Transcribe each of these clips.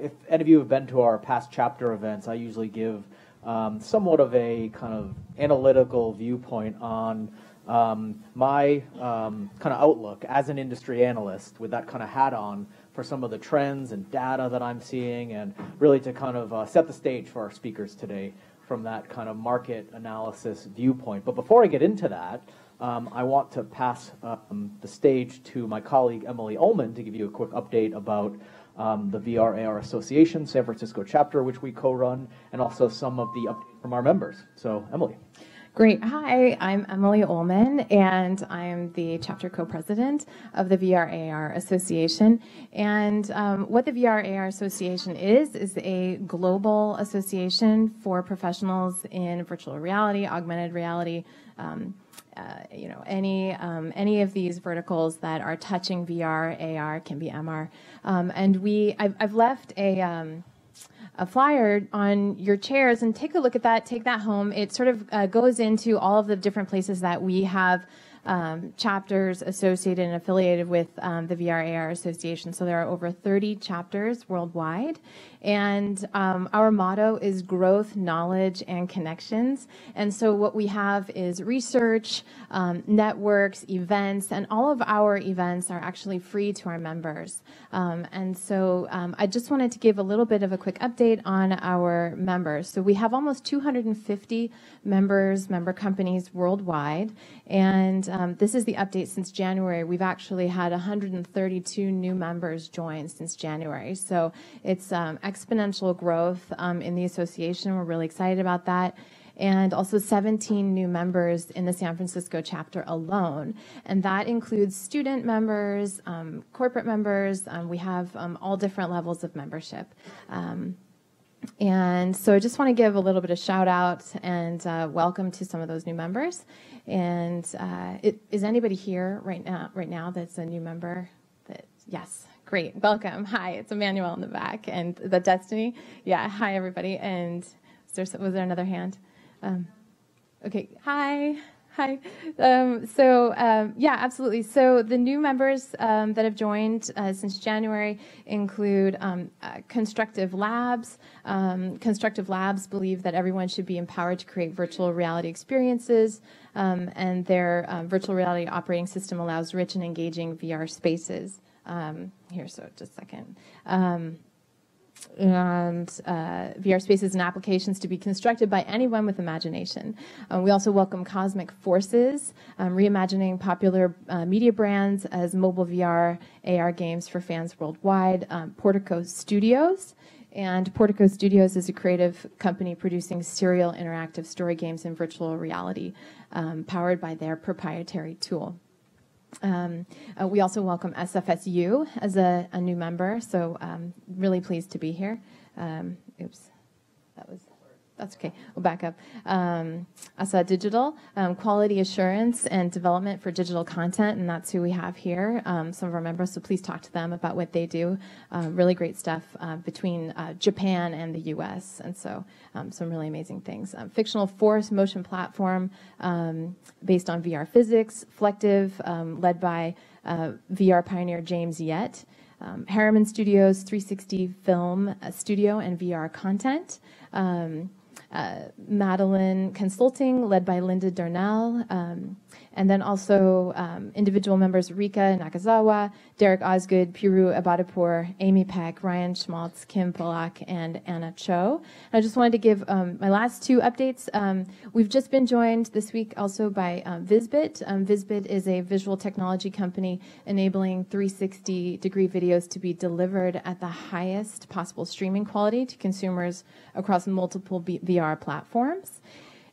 if any of you have been to our past chapter events, I usually give um, somewhat of a kind of analytical viewpoint on um, my um, kind of outlook as an industry analyst with that kind of hat on for some of the trends and data that I'm seeing, and really to kind of uh, set the stage for our speakers today from that kind of market analysis viewpoint. But before I get into that, um, I want to pass um, the stage to my colleague Emily Ullman to give you a quick update about um, the VR AR Association San Francisco chapter, which we co-run, and also some of the updates from our members. So, Emily. Great. Hi, I'm Emily Ullman, and I'm the chapter co-president of the VRAR Association. And um, what the VRAR Association is, is a global association for professionals in virtual reality, augmented reality, um, uh, you know, any um, any of these verticals that are touching VR, AR, can be MR. Um, and we, I've, I've left a um, a flyer on your chairs and take a look at that, take that home. It sort of uh, goes into all of the different places that we have um, chapters associated and affiliated with um, the VR AR Association. So there are over 30 chapters worldwide. And um, our motto is growth, knowledge, and connections. And so what we have is research, um, networks, events, and all of our events are actually free to our members. Um, and so um, I just wanted to give a little bit of a quick update on our members. So we have almost 250 members, member companies worldwide. And um, this is the update since January. We've actually had 132 new members join since January. So it's um, exponential growth um, in the association. We're really excited about that. And also 17 new members in the San Francisco chapter alone. And that includes student members, um, corporate members. Um, we have um, all different levels of membership. And so I just want to give a little bit of shout out and uh, welcome to some of those new members. And uh, it, is anybody here right now? Right now, that's a new member. That yes, great, welcome. Hi, it's Emmanuel in the back, and the Destiny. Yeah, hi everybody. And was there, was there another hand? Um, okay, hi. Hi. Um, so, um, yeah, absolutely. So, the new members um, that have joined uh, since January include um, uh, Constructive Labs. Um, Constructive Labs believe that everyone should be empowered to create virtual reality experiences, um, and their uh, virtual reality operating system allows rich and engaging VR spaces. here, so just a second and uh, VR spaces and applications to be constructed by anyone with imagination. Um, we also welcome Cosmic Forces, um, reimagining popular uh, media brands as mobile VR AR games for fans worldwide. Um, Portico Studios. And Portico Studios is a creative company producing serial interactive story games in virtual reality, um, powered by their proprietary tool. Um, uh, we also welcome SFSU as a, a new member, so um, really pleased to be here. Um, oops, that was that's okay. We'll back up. Um, ASA Digital, um, quality assurance and development for digital content, and that's who we have here. Um, some of our members, so please talk to them about what they do. Um, really great stuff uh, between uh, Japan and the U.S., and so um, some really amazing things. Um, fictional Force motion platform based on VR physics, Flective, led by uh, VR pioneer James Yett. Um, Harriman Studios 360 Film uh, Studio and VR content. Um, uh, Madeline Consulting, led by Linda Darnell, um, and then also um, individual members Rika Nakazawa, Derek Osgood, Piru Abadipur, Amy Peck, Ryan Schmaltz, Kim Polak, and Anna Cho. And I just wanted to give um, my last two updates. Um, we've just been joined this week also by um, Visbit. Um, Visbit is a visual technology company enabling 360 degree videos to be delivered at the highest possible streaming quality to consumers across multiple VR platforms.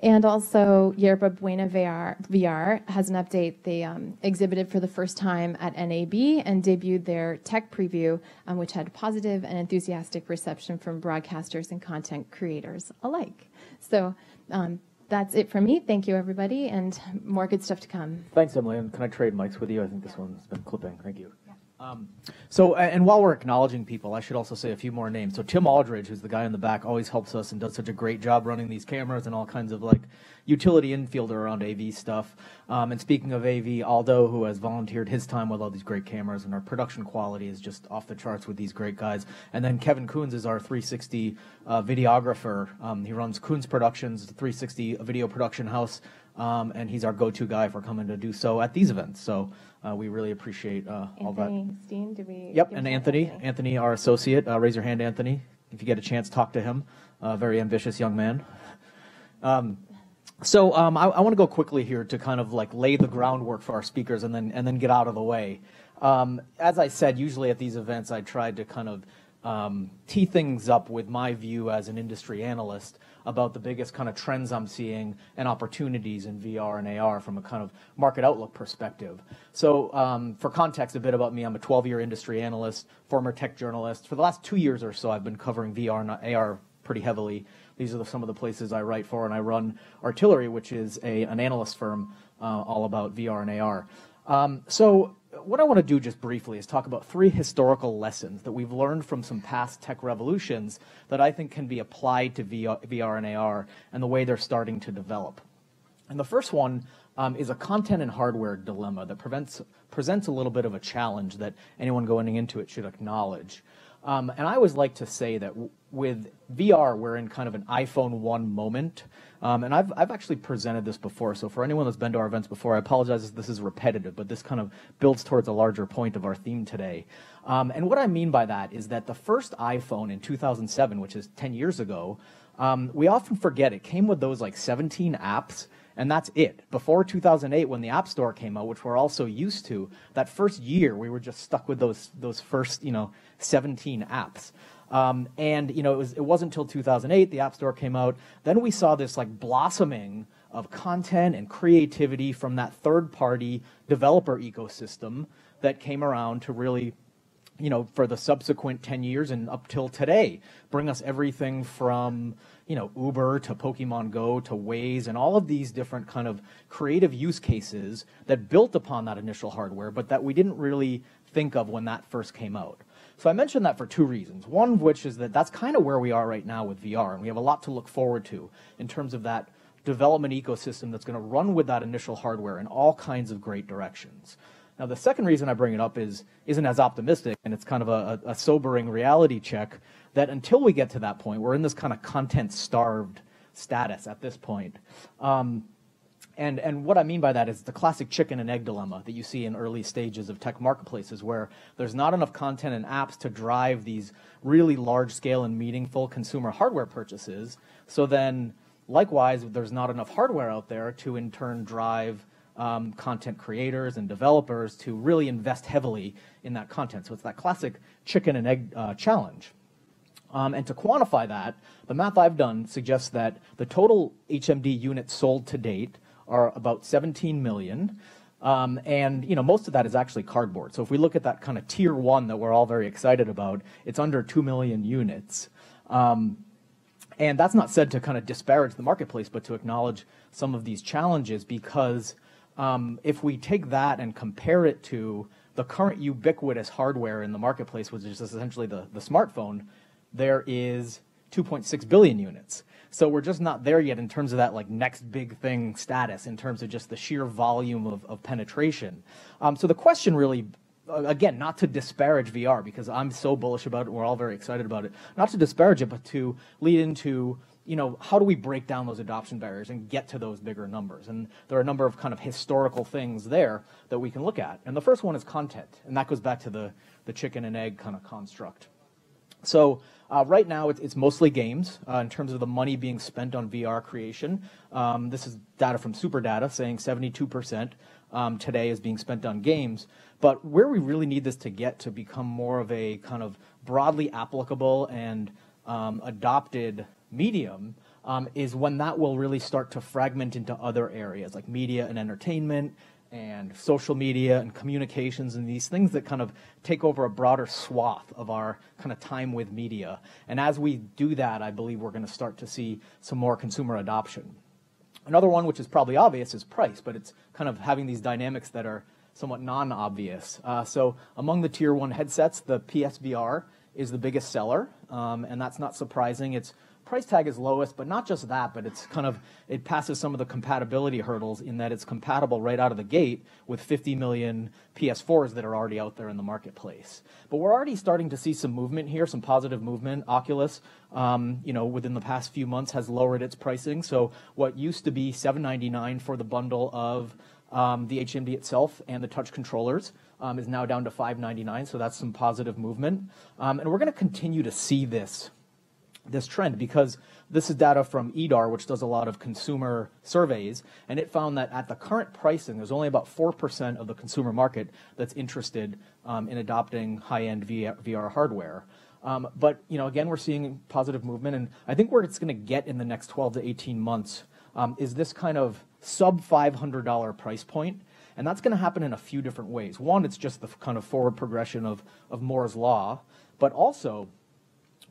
And also, Yerba Buena VR, VR has an update. They um, exhibited for the first time at NAB and debuted their tech preview, um, which had positive and enthusiastic reception from broadcasters and content creators alike. So um, that's it from me. Thank you, everybody, and more good stuff to come. Thanks, Emily. And can I trade mics with you? I think this one's been clipping. Thank you. Um, so, and while we're acknowledging people, I should also say a few more names. So, Tim Aldridge, who's the guy in the back, always helps us and does such a great job running these cameras and all kinds of like utility infielder around AV stuff. Um, and speaking of AV, Aldo, who has volunteered his time with all these great cameras, and our production quality is just off the charts with these great guys. And then Kevin Coons is our 360 uh, videographer. Um, he runs Coons Productions, 360 video production house. Um, and he's our go-to guy for coming to do so at these events. So uh, we really appreciate uh, all that. Anthony Steen, do we? Yep, and him- Anthony. Anthony, our associate. Uh, raise your hand, Anthony, if you get a chance. Talk to him. Uh, very ambitious young man. Um, so um, I, I want to go quickly here to kind of like lay the groundwork for our speakers and then and then get out of the way. Um, as I said, usually at these events, I tried to kind of um, tee things up with my view as an industry analyst about the biggest kind of trends I'm seeing and opportunities in VR and AR from a kind of market outlook perspective. So, um, for context, a bit about me, I'm a 12 year industry analyst, former tech journalist. For the last two years or so, I've been covering VR and AR pretty heavily. These are some of the places I write for, and I run ARtillry, which is a, an analyst firm uh, all about VR and AR. Um, so, what I want to do just briefly is talk about three historical lessons that we've learned from some past tech revolutions that I think can be applied to VR, VR and AR and the way they're starting to develop. And the first one um, is a content and hardware dilemma that prevents, presents a little bit of a challenge that anyone going into it should acknowledge. Um, and I always like to say that with VR, we're in kind of an iPhone 1 moment. Um, and I've, I've actually presented this before. So for anyone that's been to our events before, I apologize if this is repetitive, but this kind of builds towards a larger point of our theme today. Um, and what I mean by that is that the first iPhone in 2007, which is 10 years ago, um, we often forget it came with those like 17 apps and that's it. Before 2008, when the App Store came out, which we're also used to, that first year we were just stuck with those those first you know 17 apps. Um, and you know it was it wasn't until 2008 the App Store came out. Then we saw this like blossoming of content and creativity from that third party developer ecosystem that came around to really you know, for the subsequent 10 years and up till today, bring us everything from, you know, Uber to Pokemon Go to Waze and all of these different kind of creative use cases that built upon that initial hardware, but that we didn't really think of when that first came out. So I mentioned that for two reasons. One of which is that that's kind of where we are right now with VR, and we have a lot to look forward to in terms of that development ecosystem that's going to run with that initial hardware in all kinds of great directions. Now, the second reason I bring it up is isn't as optimistic, and it's kind of a, a sobering reality check that until we get to that point, we're in this kind of content-starved status at this point. Um, and, and what I mean by that is the classic chicken and egg dilemma that you see in early stages of tech marketplaces where there's not enough content and apps to drive these really large scale and meaningful consumer hardware purchases. So then, likewise, there's not enough hardware out there to in turn drive um, content creators and developers to really invest heavily in that content. So it's that classic chicken and egg uh, challenge. Um, and to quantify that, the math I've done suggests that the total HMD units sold to date are about 17 million. Um, and you know most of that is actually cardboard. So if we look at that kind of tier one that we're all very excited about, it's under 2 million units. Um, and that's not said to kind of disparage the marketplace, but to acknowledge some of these challenges because um, if we take that and compare it to the current ubiquitous hardware in the marketplace, which is essentially the, the smartphone, there is 2.6 billion units. So we're just not there yet in terms of that like next big thing status, in terms of just the sheer volume of, of penetration. Um, so the question really again, not to disparage VR because I'm so bullish about it. We're all very excited about it. Not to disparage it, but to lead into you know how do we break down those adoption barriers and get to those bigger numbers? And there are a number of kind of historical things there that we can look at. And the first one is content, and that goes back to the the chicken and egg kind of construct. So uh, right now, it's, it's mostly games uh, in terms of the money being spent on VR creation. Um, this is data from SuperData saying 72% um, today is being spent on games. But where we really need this to get to become more of a kind of broadly applicable and um, adopted medium um, is when that will really start to fragment into other areas like media and entertainment and social media and communications and these things that kind of take over a broader swath of our kind of time with media. And as we do that, I believe we're going to start to see some more consumer adoption. Another one, which is probably obvious, is price, but it's kind of having these dynamics that are somewhat non-obvious. Uh, so among the tier one headsets, the PSVR is the biggest seller, um, and that's not surprising. Its price tag is lowest, but not just that, but it's kind of it passes some of the compatibility hurdles in that it's compatible right out of the gate with 50 million PS4s that are already out there in the marketplace. But we're already starting to see some movement here, some positive movement. Oculus, um, you know, within the past few months has lowered its pricing. So what used to be 7.99 for the bundle of um, the HMD itself and the touch controllers um, is now down to 5.99. So that's some positive movement, um, and we're going to continue to see this this trend because this is data from EDAR, which does a lot of consumer surveys, and it found that at the current pricing, there's only about 4% of the consumer market that's interested um, in adopting high-end VR, VR hardware. Um, but you know, again, we're seeing positive movement, and I think where it's going to get in the next 12 to 18 months um, is this kind of sub $500 price point, and that's going to happen in a few different ways. One, it's just the kind of forward progression of of Moore's law, but also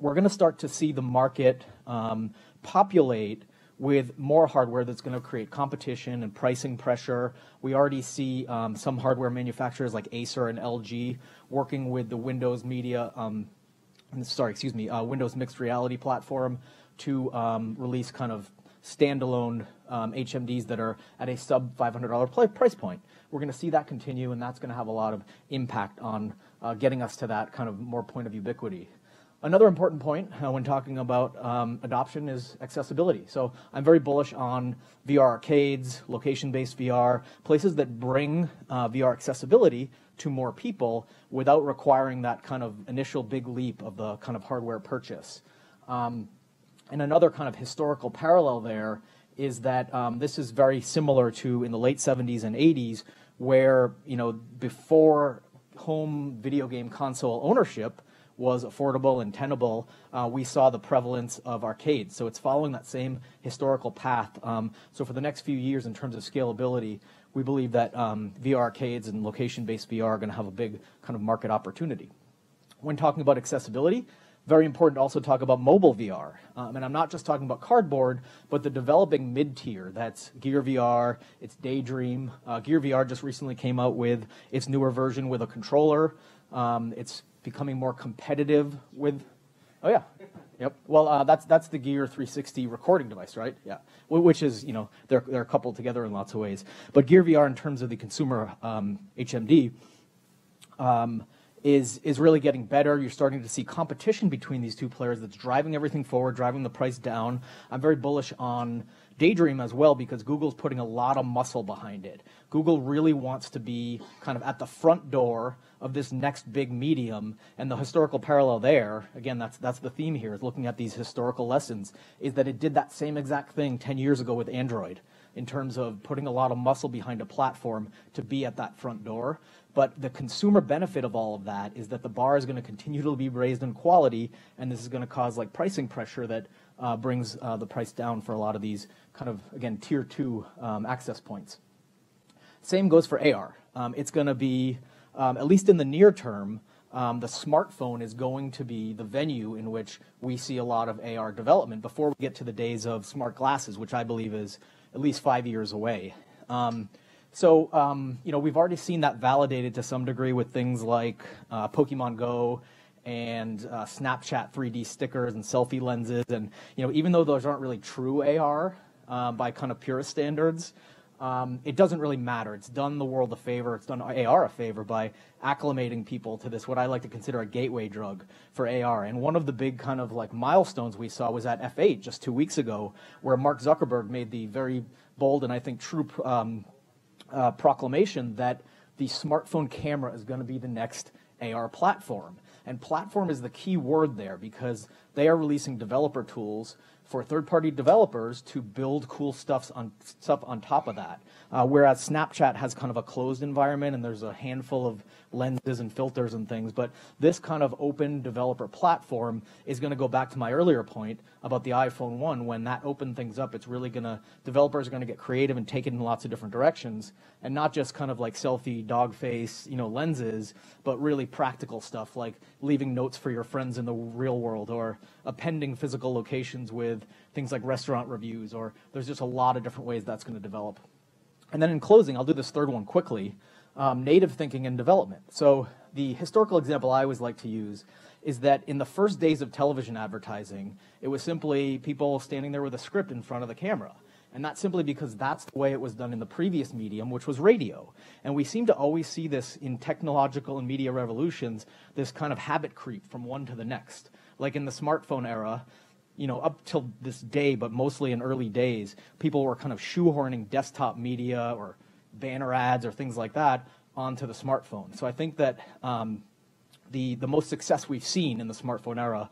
we're going to start to see the market um, populate with more hardware that's going to create competition and pricing pressure. We already see um, some hardware manufacturers like Acer and LG working with the Windows Media, um, sorry, excuse me, uh, Windows Mixed Reality platform to um, release kind of standalone HMDs um, that are at a sub $500 price point. We're going to see that continue, and that's going to have a lot of impact on uh, getting us to that kind of more point of ubiquity. Another important point uh, when talking about um, adoption is accessibility. So I'm very bullish on VR arcades, location-based VR, places that bring uh, VR accessibility to more people without requiring that kind of initial big leap of the kind of hardware purchase. Um, and another kind of historical parallel there is that um, this is very similar to in the late 70s and 80s, where you know before home video game console ownership, was affordable and tenable, uh, we saw the prevalence of arcades. So it's following that same historical path. Um, so for the next few years, in terms of scalability, we believe that um, VR arcades and location-based VR are going to have a big kind of market opportunity. When talking about accessibility, very important to also talk about mobile VR. Um, and I'm not just talking about cardboard, but the developing mid-tier. That's Gear VR, it's Daydream. Uh, Gear VR just recently came out with its newer version with a controller. Um, it's becoming more competitive with. Oh yeah, yep. Well, uh, that's that's the Gear 360 recording device, right? Yeah, which is you know they're they're coupled together in lots of ways. But Gear VR, in terms of the consumer um, HMD, um, is is really getting better. You're starting to see competition between these two players that's driving everything forward, driving the price down. I'm very bullish on Daydream as well because Google's putting a lot of muscle behind it. Google really wants to be kind of at the front door of this next big medium. And the historical parallel there, again, that's, that's the theme here, is looking at these historical lessons, is that it did that same exact thing 10 years ago with Android in terms of putting a lot of muscle behind a platform to be at that front door. But the consumer benefit of all of that is that the bar is going to continue to be raised in quality, and this is going to cause like pricing pressure that uh, brings uh, the price down for a lot of these kind of, again, tier two um, access points. Same goes for AR. Um, it's going to be um, at least in the near term, um, the smartphone is going to be the venue in which we see a lot of AR development before we get to the days of smart glasses, which I believe is at least five years away. Um, so, um, you know, we've already seen that validated to some degree with things like uh, Pokemon Go and uh, Snapchat 3D stickers and selfie lenses. And, you know, even though those aren't really true AR uh, by kind of purist standards, um, it doesn't really matter. It's done the world a favor. It's done AR a favor by acclimating people to this, what I like to consider a gateway drug for AR. And one of the big kind of like milestones we saw was at F8 just two weeks ago, where Mark Zuckerberg made the very bold and I think true um, uh, proclamation that the smartphone camera is going to be the next AR platform. And platform is the key word there because they are releasing developer tools for third-party developers to build cool stuff on stuff on top of that. Uh, whereas Snapchat has kind of a closed environment and there's a handful of lenses and filters and things. But this kind of open developer platform is going to go back to my earlier point about the iPhone 1. When that opened things up, it's really going to, developers are going to get creative and take it in lots of different directions and not just kind of like selfie dog face, you know, lenses, but really practical stuff like leaving notes for your friends in the real world or appending physical locations with things like restaurant reviews or there's just a lot of different ways that's going to develop. And then in closing, I'll do this third one quickly. Um, native thinking and development. So the historical example I always like to use is that in the first days of television advertising, it was simply people standing there with a script in front of the camera. And that's simply because that's the way it was done in the previous medium, which was radio. And we seem to always see this in technological and media revolutions, this kind of habit creep from one to the next. Like in the smartphone era, you know, up till this day, but mostly in early days, people were kind of shoehorning desktop media or banner ads or things like that onto the smartphone. So I think that um, the, the most success we've seen in the smartphone era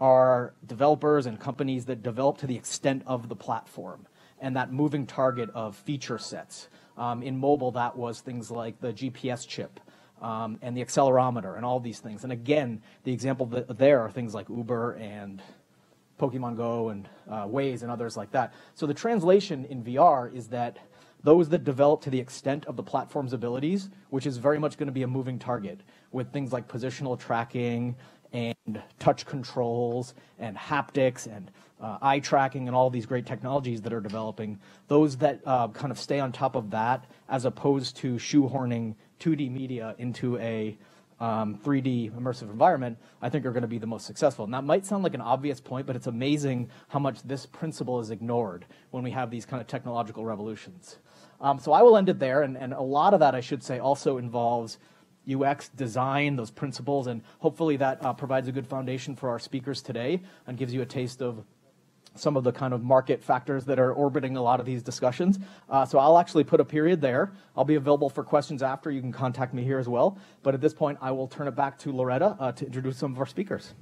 are developers and companies that develop to the extent of the platform and that moving target of feature sets. Um, in mobile, that was things like the GPS chip um, and the accelerometer and all these things. And again, the example there are things like Uber and Pokemon Go and uh, Waze and others like that. So the translation in VR is that those that develop to the extent of the platform's abilities, which is very much going to be a moving target with things like positional tracking and touch controls and haptics and uh, eye tracking and all these great technologies that are developing, those that uh, kind of stay on top of that as opposed to shoehorning 2D media into a um, 3D immersive environment, I think are going to be the most successful. And that might sound like an obvious point, but it's amazing how much this principle is ignored when we have these kind of technological revolutions. Um, so I will end it there, and, and a lot of that, I should say, also involves UX design, those principles, and hopefully that uh, provides a good foundation for our speakers today and gives you a taste of some of the kind of market factors that are orbiting a lot of these discussions. Uh, so I'll actually put a period there. I'll be available for questions after. You can contact me here as well. But at this point, I will turn it back to Loretta uh, to introduce some of our speakers.